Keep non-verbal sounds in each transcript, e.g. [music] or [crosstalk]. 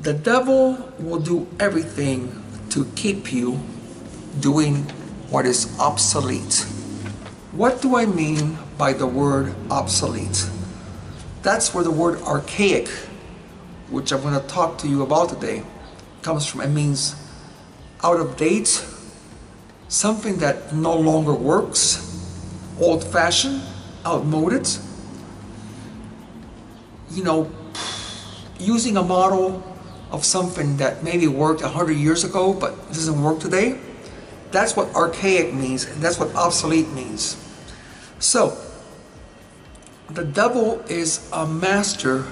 The devil will do everything to keep you doing what is obsolete. What do I mean by the word obsolete? That's where the word archaic, which I'm going to talk to you about today, comes from. It means out of date, something that no longer works, old fashioned, outmoded. You know, using a model of something that maybe worked 100 years ago but doesn't work today. That's what archaic means, and that's what obsolete means. So, the devil is a master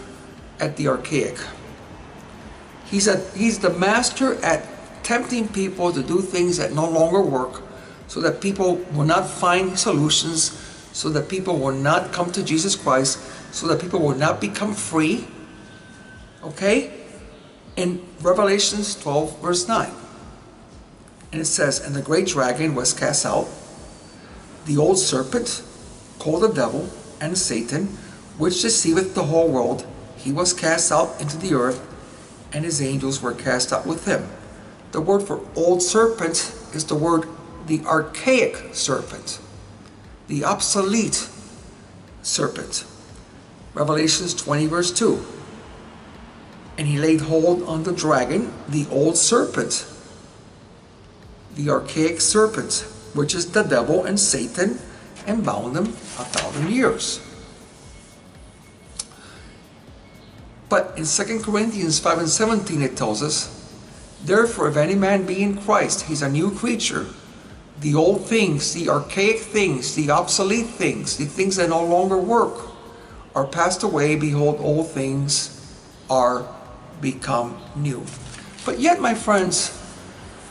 at the archaic. He's, a, he's the master at tempting people to do things that no longer work so that people will not find solutions, so that people will not come to Jesus Christ, so that people will not become free. Okay? In Revelations 12, verse 9. And it says, And the great dragon was cast out, the old serpent, called the devil and Satan, which deceiveth the whole world. He was cast out into the earth, and his angels were cast out with him. The word for old serpent is the word the archaic serpent, the obsolete serpent. Revelations 20, verse 2. And he laid hold on the dragon, the old serpent, the archaic serpent, which is the devil and Satan, and bound them a thousand years. But in 2 Corinthians 5 and 17 it tells us, Therefore if any man be in Christ, he's a new creature. The old things, the archaic things, the obsolete things, the things that no longer work are passed away. Behold, all things are become new. But yet, my friends,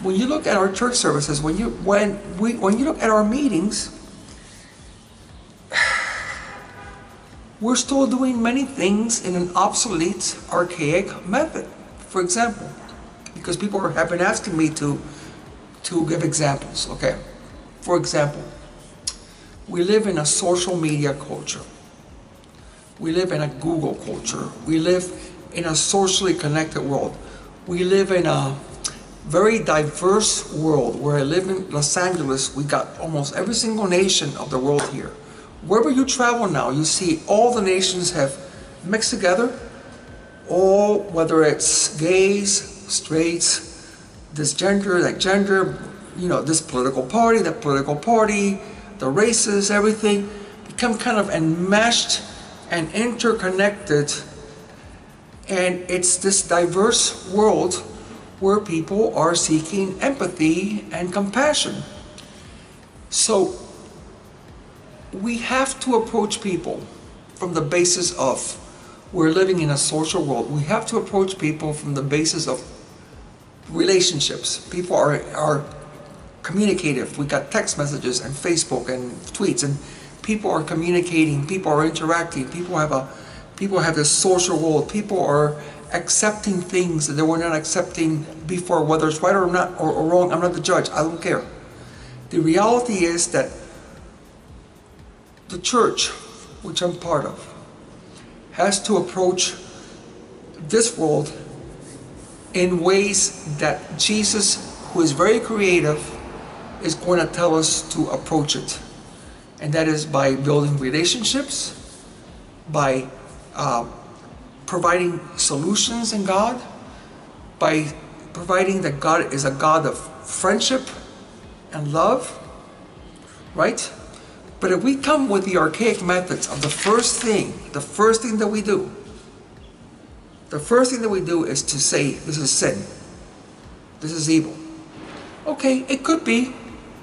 when you look at our church services, when you when we when you look at our meetings, [sighs] we're still doing many things in an obsolete, archaic method. For example, because people have been asking me to to give examples. Okay, for example, we live in a social media culture. We live in a Google culture. We live in a socially connected world. We live in a very diverse world where I live in Los Angeles. We got almost every single nation of the world here. Wherever you travel now, you see all the nations have mixed together. All, whether it's gays, straights, this gender, that gender, you know, this political party, that political party, the races, everything, become kind of enmeshed and interconnected. And it's this diverse world where people are seeking empathy and compassion. So we have to approach people from the basis of we're living in a social world. We have to approach people from the basis of relationships. People are, are communicative. We got text messages and Facebook and tweets and people are communicating, people are interacting, people have a people have this social world, people are accepting things that they were not accepting before, whether it's right or not or, or wrong, I'm not the judge, I don't care. The reality is that the church, which I'm part of, has to approach this world in ways that Jesus, who is very creative, is going to tell us to approach it. And that is by building relationships, by uh, providing solutions in God, by providing that God is a God of friendship and love, right? But if we come with the archaic methods of the first thing, the first thing that we do, the first thing that we do is to say, this is sin. This is evil. Okay, it could be.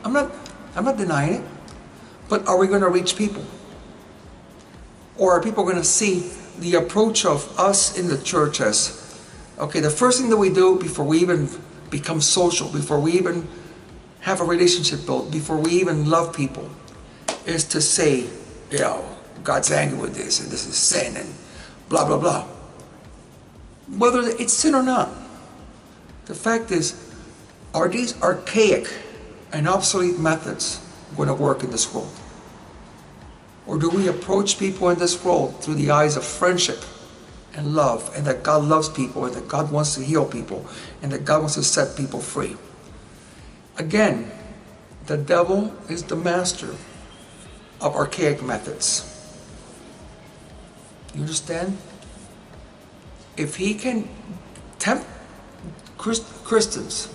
I'm not, I'm not denying it. But are we going to reach people? Or are people going to see the approach of us in the church as, okay, the first thing that we do before we even become social, before we even have a relationship built, before we even love people, is to say, you know, God's angry with this and this is sin and blah, blah, blah. Whether it's sin or not, the fact is, are these archaic and obsolete methods going to work in this world? Or do we approach people in this world through the eyes of friendship and love, and that God loves people, and that God wants to heal people, and that God wants to set people free. Again, the devil is the master of archaic methods. You understand? If he can tempt Christ- Christians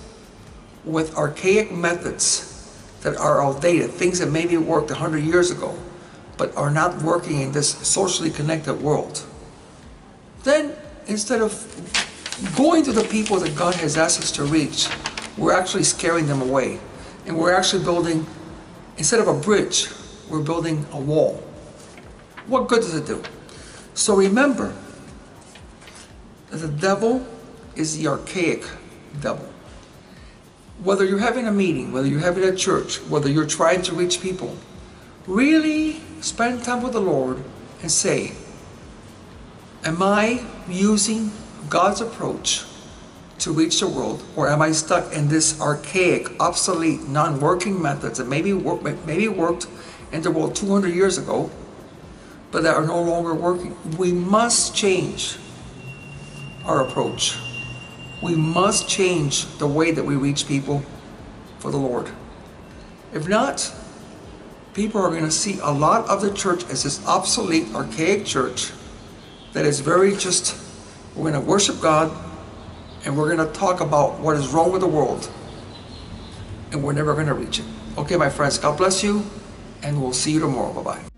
with archaic methods that are outdated, things that maybe worked 100 years ago, but are not working in this socially connected world, then instead of going to the people that God has asked us to reach, we're actually scaring them away. And we're actually building, instead of a bridge, we're building a wall. What good does it do? So remember that the devil is the archaic devil. Whether you're having a meeting, whether you're having a church, whether you're trying to reach people, really spend time with the Lord and say, Am I using God's approach to reach the world, or am I stuck in this archaic, obsolete, non-working methods that maybe work, maybe worked in the world 200 years ago, but that are no longer working? We must change our approach. We must change the way that we reach people for the Lord. If not, people are going to see a lot of the church as this obsolete, archaic church that is very just, we're going to worship God and we're going to talk about what is wrong with the world and we're never going to reach it. Okay, my friends, God bless you and we'll see you tomorrow. Bye bye.